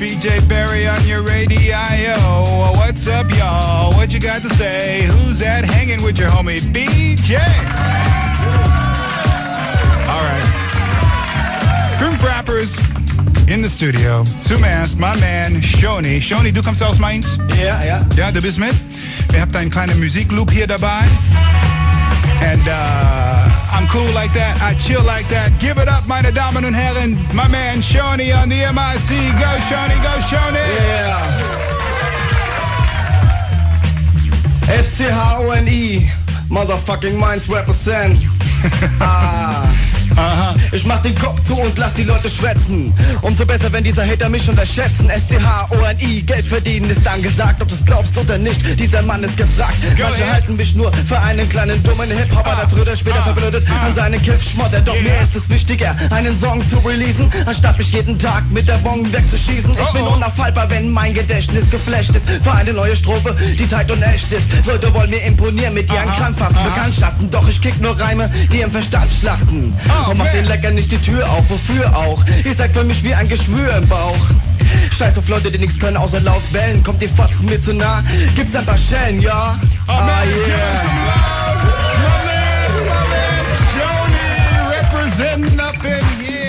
BJ Berry on your radio. What's up, y'all? What you got to say? Who's that hanging with your homie BJ? All right. Group rappers in the studio. Zuerst my man Shoni. Shoni, du kommst aus Mainz? Ja, ja. Ja, du bist mit. Wir habt einen kleinen Musikloop hier dabei. Cool like that. I chill like that. Give it up, meine Damen und Herren. My man Shoni on the MIC. Go, Shoni, go, Shoni. Yeah. S-T-H-O-N-I. Motherfucking Minds represent. ah. Aha. Ich mach den Kopf zu und lass die Leute schwätzen. Umso besser, wenn dieser Hater mich unterschätzen. S-C-H-O-N-I, Geld verdienen ist angesagt, ob du's glaubst oder nicht. Dieser Mann ist gefragt. Manche halten mich nur für einen kleinen dummen Hip-Hopper, der früher oder später ah, verblödet ah. an seinen Kiff-Schmotter. Doch Yeah. mir ist es wichtiger, einen Song zu releasen, anstatt mich jeden Tag mit der Bong wegzuschießen. Ich bin unaufhaltbar, wenn mein Gedächtnis geflasht ist. Für eine neue Strophe, die tight und echt ist. Leute wollen mir imponieren mit ihren krampfhaften. Bekanntschaften. Doch ich kick nur Reime, die im Verstand schlachten. Und mach den Lecker nicht die Tür auf, wofür auch? Ihr seid für mich wie ein Geschwür im Bauch. Scheiß auf Leute, die nichts können außer laut bellen. Kommt ihr Fotzen mir zu nah, gibt's ein paar Schellen, ja? Oh, ah, man, yeah. Up in here.